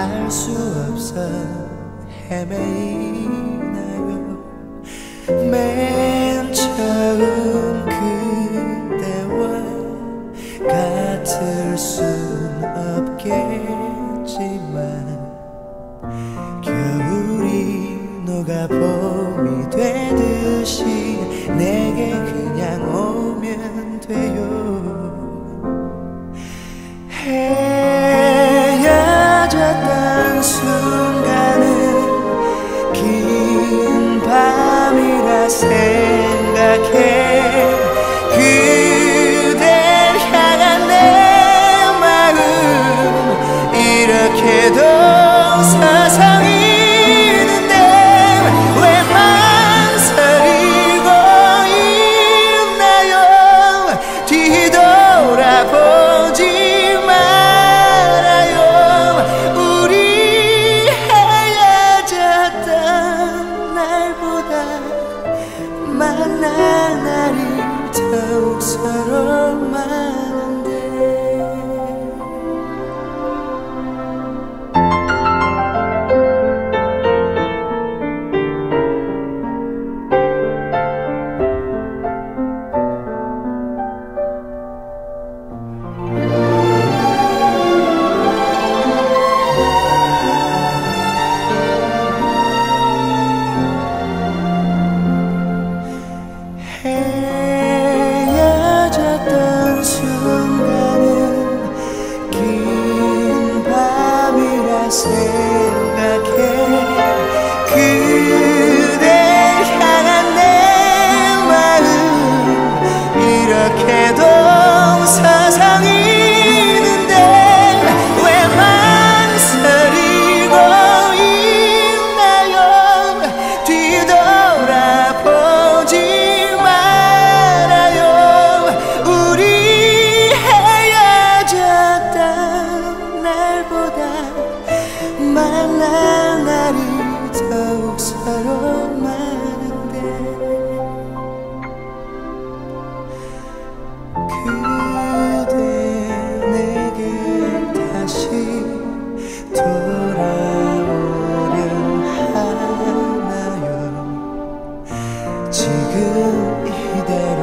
알 수 없어 헤매이나요. 맨 처음 그대와 같을 순 없겠지만 겨울이 녹아 봄이 되듯이 내게 그냥 오면 돼요. senda que 만날 날이 더욱 서로 만 날보다 만난 날이 더욱 서로 많은데. 그대 내게 다시 돌아오려 하나요? 지금 이대로